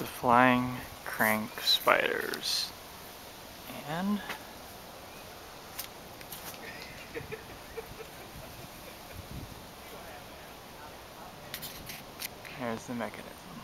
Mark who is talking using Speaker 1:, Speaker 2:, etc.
Speaker 1: the flying crank spiders. And here's the mechanism.